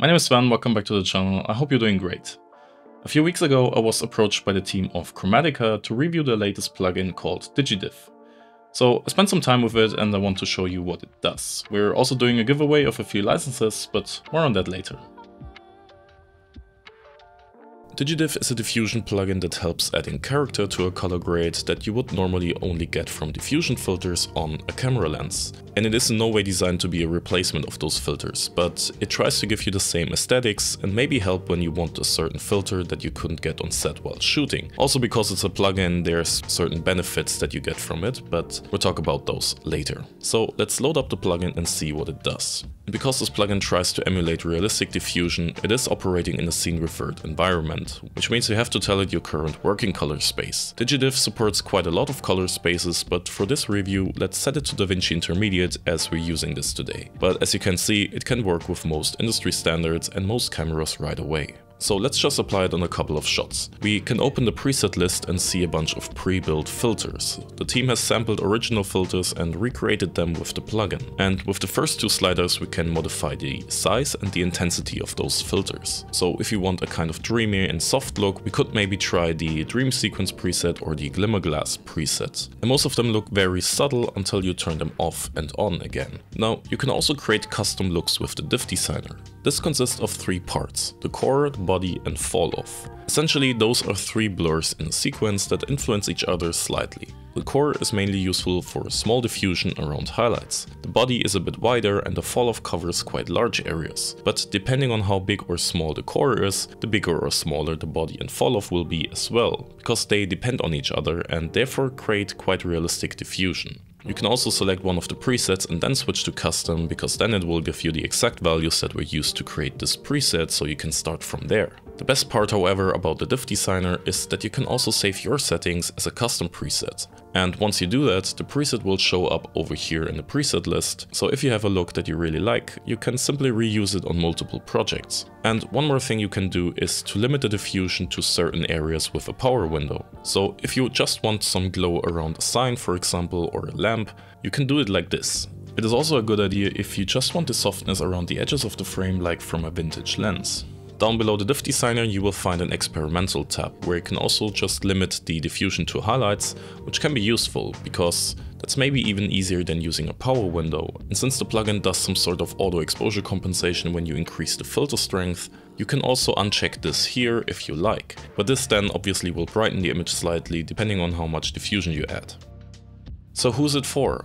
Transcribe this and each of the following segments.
My name is Sven, welcome back to the channel, I hope you're doing great. A few weeks ago I was approached by the team of Kromatica to review the latest plugin called DigiDiff. So I spent some time with it and I want to show you what it does. We're also doing a giveaway of a few licenses, but more on that later. DigiDiff is a diffusion plugin that helps adding character to a color grade that you would normally only get from diffusion filters on a camera lens. And it is in no way designed to be a replacement of those filters, but it tries to give you the same aesthetics and maybe help when you want a certain filter that you couldn't get on set while shooting. Also because it's a plugin, there's certain benefits that you get from it, but we'll talk about those later. So let's load up the plugin and see what it does. Because this plugin tries to emulate realistic diffusion, it is operating in a scene-referred environment, which means you have to tell it your current working color space. DigiDiff supports quite a lot of color spaces, but for this review, let's set it to DaVinci Intermediate as we're using this today. But as you can see, it can work with most industry standards and most cameras right away. So let's just apply it on a couple of shots. We can open the preset list and see a bunch of pre-built filters. The team has sampled original filters and recreated them with the plugin. And with the first two sliders we can modify the size and the intensity of those filters. So if you want a kind of dreamy and soft look, we could maybe try the Dream Sequence preset or the Glimmer Glass preset. And most of them look very subtle until you turn them off and on again. Now, you can also create custom looks with the Diff Designer. This consists of three parts, the core, the body and fall off. Essentially those are three blurs in sequence that influence each other slightly. The core is mainly useful for small diffusion around highlights. The body is a bit wider and the fall off covers quite large areas. But depending on how big or small the core is, the bigger or smaller the body and fall off will be as well, because they depend on each other and therefore create quite realistic diffusion. You can also select one of the presets and then switch to custom because then it will give you the exact values that were used to create this preset so you can start from there. The best part however about the diff designer is that you can also save your settings as a custom preset. And once you do that, the preset will show up over here in the preset list, so if you have a look that you really like, you can simply reuse it on multiple projects. And one more thing you can do is to limit the diffusion to certain areas with a power window. So if you just want some glow around a sign for example or a lamp, you can do it like this. It is also a good idea if you just want the softness around the edges of the frame like from a vintage lens. Down below the Diff Designer you will find an experimental tab where you can also just limit the diffusion to highlights, which can be useful because that's maybe even easier than using a power window. And since the plugin does some sort of auto exposure compensation when you increase the filter strength, you can also uncheck this here if you like. But this then obviously will brighten the image slightly depending on how much diffusion you add. So who's it for?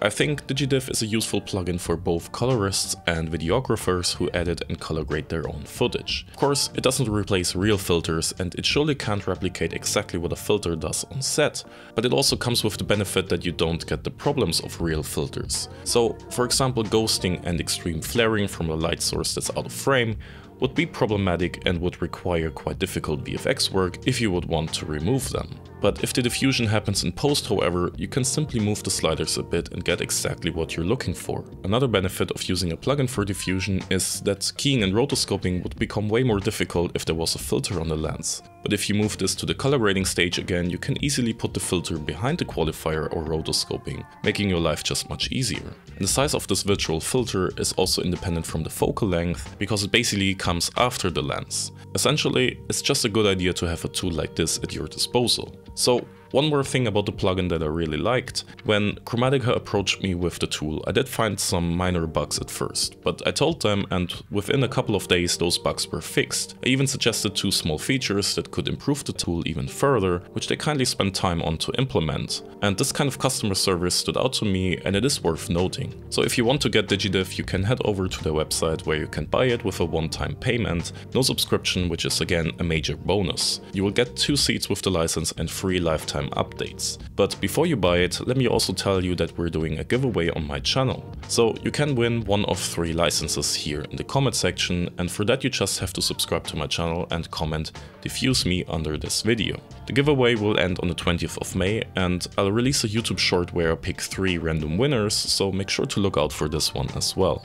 I think DigiDiff is a useful plugin for both colorists and videographers who edit and color grade their own footage. Of course, it doesn't replace real filters and it surely can't replicate exactly what a filter does on set, but it also comes with the benefit that you don't get the problems of real filters. So, for example, ghosting and extreme flaring from a light source that's out of frame would be problematic and would require quite difficult VFX work if you would want to remove them. But if the diffusion happens in post however, you can simply move the sliders a bit and get exactly what you're looking for. Another benefit of using a plugin for diffusion is that keying and rotoscoping would become way more difficult if there was a filter on the lens. But if you move this to the color grading stage again, you can easily put the filter behind the qualifier or rotoscoping, making your life just much easier. And the size of this virtual filter is also independent from the focal length, because it basically comes after the lens. Essentially, it's just a good idea to have a tool like this at your disposal. So one more thing about the plugin that I really liked. When Kromatica approached me with the tool, I did find some minor bugs at first, but I told them and within a couple of days those bugs were fixed. I even suggested two small features that could improve the tool even further, which they kindly spent time on to implement. And this kind of customer service stood out to me and it is worth noting. So if you want to get DigiDiff, you can head over to their website where you can buy it with a one-time payment, no subscription, which is again a major bonus. You will get two seats with the license and free lifetime updates. But before you buy it, let me also tell you that we're doing a giveaway on my channel. So you can win one of three licenses here in the comment section and for that you just have to subscribe to my channel and comment diffuse me under this video. The giveaway will end on the 20th of May and I'll release a YouTube short where I pick three random winners, so make sure to look out for this one as well.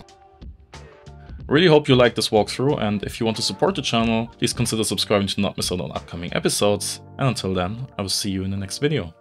Really hope you liked this walkthrough and if you want to support the channel, please consider subscribing to not miss out on upcoming episodes. And until then, I will see you in the next video.